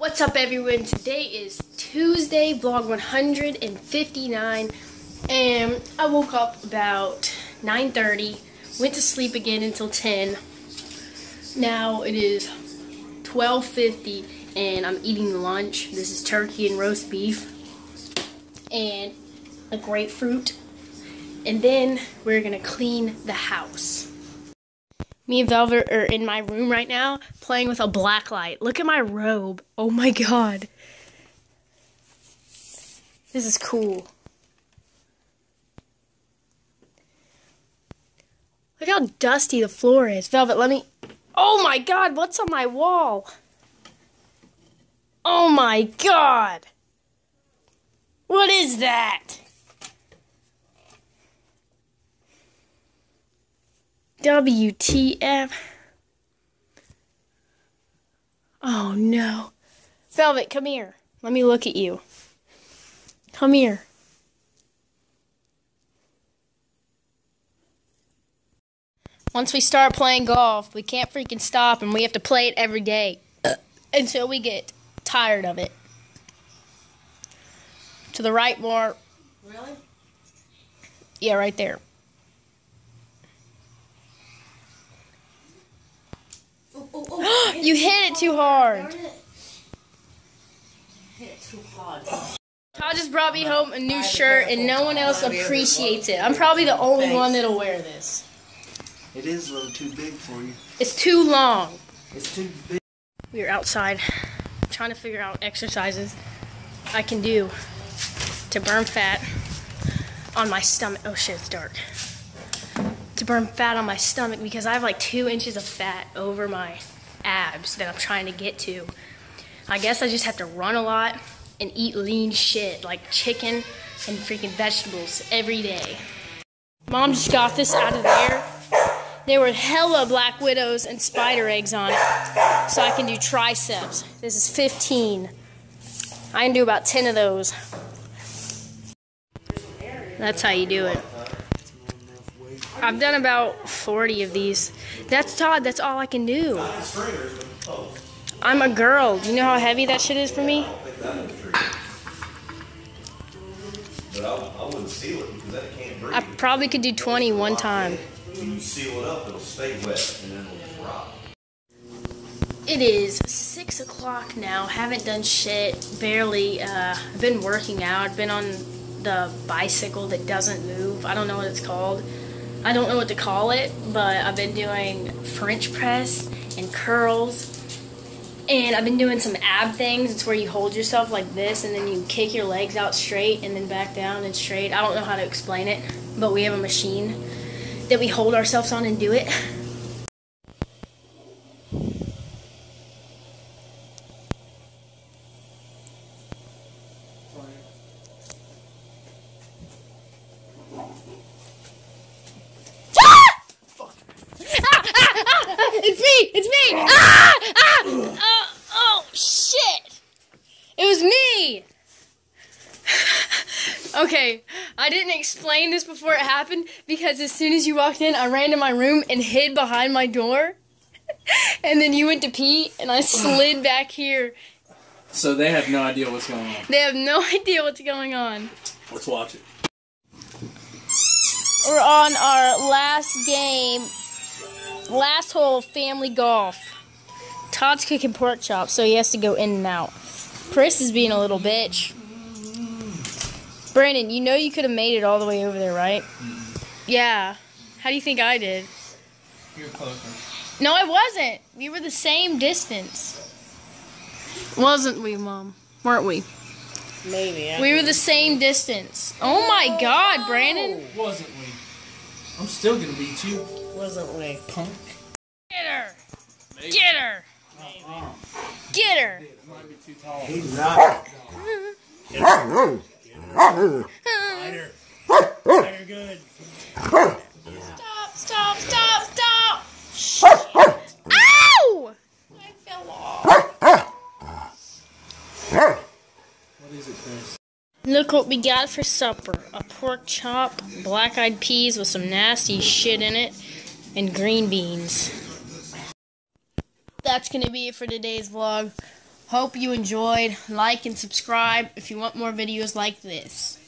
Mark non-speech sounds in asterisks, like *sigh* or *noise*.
What's up everyone? Today is Tuesday, vlog 159, and I woke up about 9.30, went to sleep again until 10. Now it is 12.50 and I'm eating lunch. This is turkey and roast beef and a grapefruit. And then we're gonna clean the house. Me and Velvet are in my room right now playing with a black light. Look at my robe. Oh my god. This is cool. Look how dusty the floor is. Velvet, let me. Oh my god, what's on my wall? Oh my god. What is that? WTF. Oh no. Velvet, come here. Let me look at you. Come here. Once we start playing golf, we can't freaking stop and we have to play it every day *coughs* until we get tired of it. To the right more. Really? Yeah, right there. Oh, oh, oh. You hit it too hard. Darn. Hit it too hard. Todd just brought me home a new shirt and no one else appreciates it. I'm probably the only one that'll wear this. It is a little too big for you. It's too long. It's too big. We are outside trying to figure out exercises I can do to burn fat on my stomach. Oh shit, it's dark. To burn fat on my stomach because I have like two inches of fat over my abs that I'm trying to get to. I guess I just have to run a lot and eat lean shit like chicken and freaking vegetables every day. Mom just got this out of there. There were hella black widows and spider eggs on it. So I can do triceps. This is 15. I can do about 10 of those. That's how you do it. I've done about 40 of these. That's Todd, that's all I can do. I'm a girl. Do you know how heavy that shit is for me? I, probably could do 20 one time. It is six o'clock now. Haven't done shit. Barely. Uh, I've been working out. I've been on the bicycle that doesn't move. I don't know what it's called. I don't know what to call it, but I've been doing French press and curls. And I've been doing some ab things. It's where you hold yourself like this and then you kick your legs out straight and then back down and straight. I don't know how to explain it, but we have a machine that we hold ourselves on and do it. *laughs* It's me! It's me! Ah! Ah! Oh, oh, shit! It was me! *sighs* okay, I didn't explain this before it happened because as soon as you walked in, I ran to my room and hid behind my door. *laughs* and then you went to pee, and I slid back here. So they have no idea what's going on. They have no *laughs* idea what's going on. Let's watch it. We're on our last game, last hole of family golf. Todd's cooking pork chops, so he has to go in and out. Chris is being a little bitch. Brandon, you know you could have made it all the way over there, right? Yeah. How do you think I did? You're closer. No, I wasn't. We were the same distance. Wasn't we, Mom? Weren't we? Maybe. I We were the same distance. Oh my god, Brandon. Wasn't we? I'm still gonna beat you, wasn't we? punk. Get her! Get her! Uh-uh. Get her! It might be too tall. He's not. Spider. Spider good. Stop, stop, stop, stop! Shit. Ow! I fell off. What is it, Chris? Look what we got for supper. A pork chop, black-eyed peas with some nasty shit in it, and green beans. That's gonna be it for today's vlog. Hope you enjoyed. Like and subscribe if you want more videos like this.